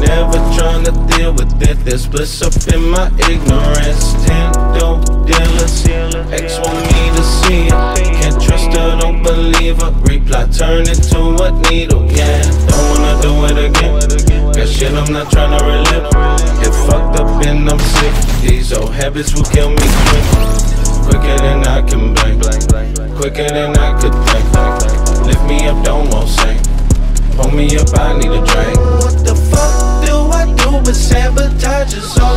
Never trying to deal with it. There's bliss up in my ignorance. Ten dope dealers, ex want me to see it. Can't trust her, don't believe her. Reply turn into a needle, yeah. Don't wanna do it again. That shit I'm not trying to relive. Get fucked up and I'm sick. These old habits will kill me quick. Quicker than I can blink. Quicker than I could think. Lift me up, don't want sink. Pull me up, I need a drink. Is all